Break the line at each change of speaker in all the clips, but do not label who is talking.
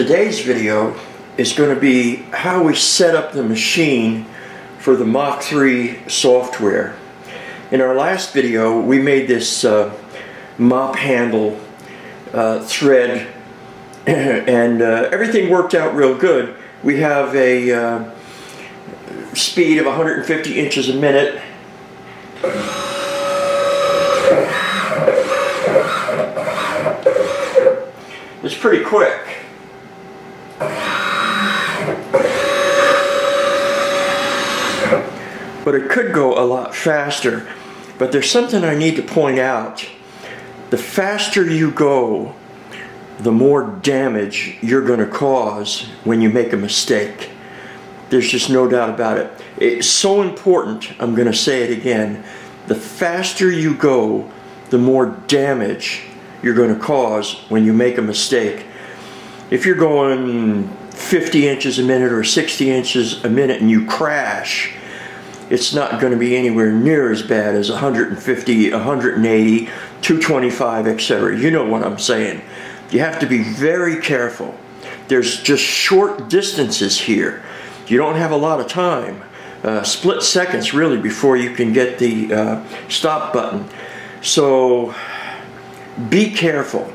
Today's video is going to be how we set up the machine for the Mach 3 software. In our last video we made this uh, mop handle uh, thread and uh, everything worked out real good. We have a uh, speed of 150 inches a minute it's pretty quick. But it could go a lot faster. But there's something I need to point out. The faster you go, the more damage you're going to cause when you make a mistake. There's just no doubt about it. It's so important, I'm going to say it again, the faster you go, the more damage you're going to cause when you make a mistake. If you're going 50 inches a minute or 60 inches a minute and you crash, it's not going to be anywhere near as bad as 150, 180, 225, etc. You know what I'm saying. You have to be very careful. There's just short distances here. You don't have a lot of time. Uh, split seconds really before you can get the uh, stop button. So be careful.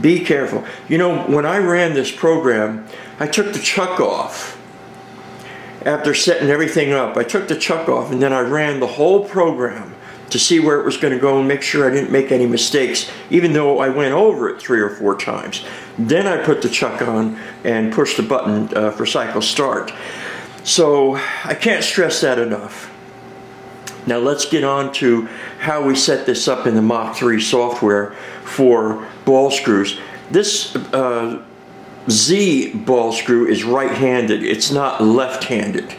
Be careful. You know, when I ran this program, I took the chuck off after setting everything up. I took the chuck off and then I ran the whole program to see where it was going to go and make sure I didn't make any mistakes, even though I went over it three or four times. Then I put the chuck on and pushed the button uh, for cycle start. So I can't stress that enough. Now let's get on to how we set this up in the Mach 3 software for ball screws. This uh, Z ball screw is right-handed. It's not left-handed.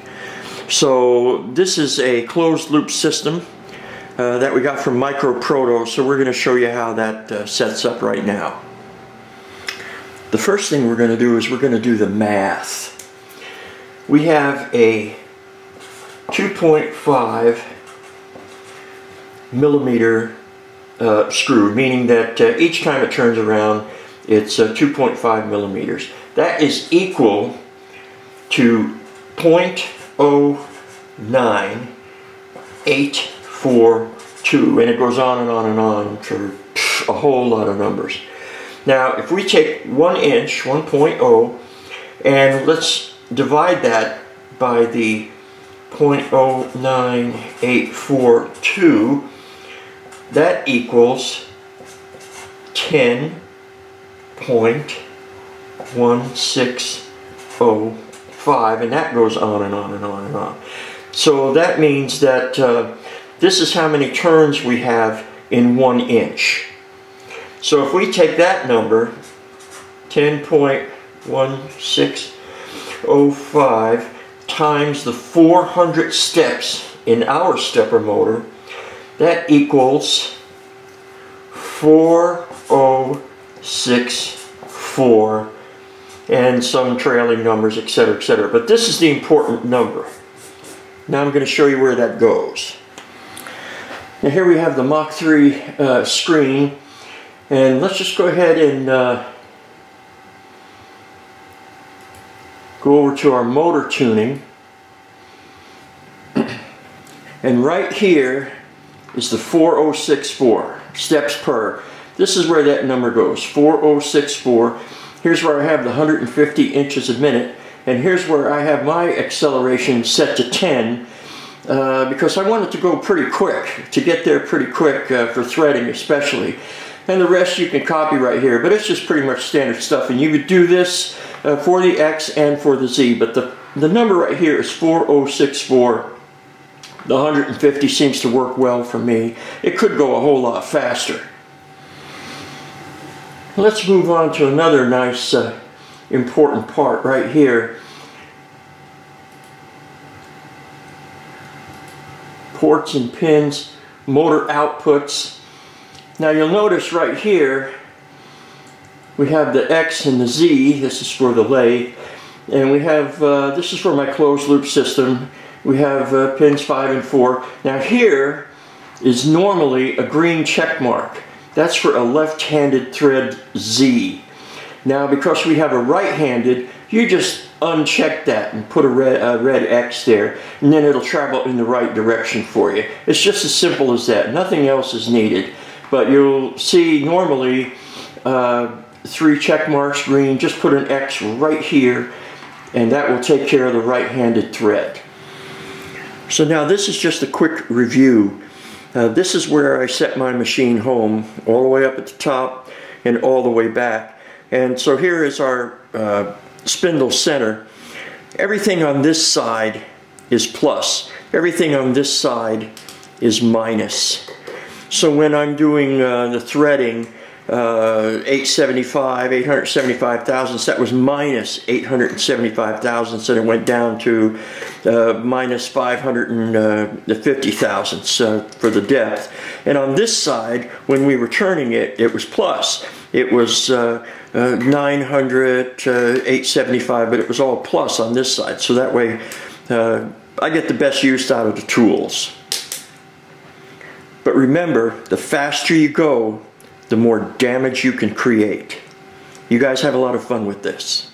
So this is a closed loop system uh, that we got from MicroProto. So we're going to show you how that uh, sets up right now. The first thing we're going to do is we're going to do the math. We have a 2.5 millimeter uh, screw, meaning that uh, each time it turns around, it's uh, 2.5 millimeters. That is equal to 0.09842, and it goes on and on and on for a whole lot of numbers. Now, if we take one inch, 1.0, and let's divide that by the 0.09842, that equals 10.1605 and that goes on and on and on and on. So that means that uh, this is how many turns we have in one inch. So if we take that number, 10.1605 times the 400 steps in our stepper motor, that equals 4064 and some trailing numbers, etc., etc. But this is the important number. Now I'm going to show you where that goes. Now here we have the Mach 3 uh, screen, and let's just go ahead and uh, go over to our motor tuning. And right here is the 4064 steps per. This is where that number goes, 4064. Here's where I have the 150 inches a minute, and here's where I have my acceleration set to 10, uh, because I want it to go pretty quick, to get there pretty quick uh, for threading especially. And the rest you can copy right here, but it's just pretty much standard stuff. And you would do this uh, for the X and for the Z, but the, the number right here is 4064 the 150 seems to work well for me. It could go a whole lot faster. Let's move on to another nice uh, important part right here. Ports and pins, motor outputs. Now you'll notice right here we have the X and the Z, this is for the lathe, and we have, uh, this is for my closed loop system, we have uh, pins 5 and 4. Now here is normally a green check mark. That's for a left-handed thread Z. Now because we have a right-handed, you just uncheck that and put a red, a red X there and then it'll travel in the right direction for you. It's just as simple as that. Nothing else is needed. But you'll see normally uh, three check marks green, just put an X right here and that will take care of the right-handed thread. So now this is just a quick review. Uh, this is where I set my machine home, all the way up at the top and all the way back. And so here is our uh, spindle center. Everything on this side is plus. Everything on this side is minus. So when I'm doing uh, the threading, uh, 875, 875 thousandths, that was minus 875 thousandths, and it went down to uh, minus 550 thousandths uh, for the depth. And on this side, when we were turning it, it was plus. It was uh, uh, 900, 875, but it was all plus on this side. So that way, I get the best use out of the tools. But remember, the faster you go, the more damage you can create. You guys have a lot of fun with this.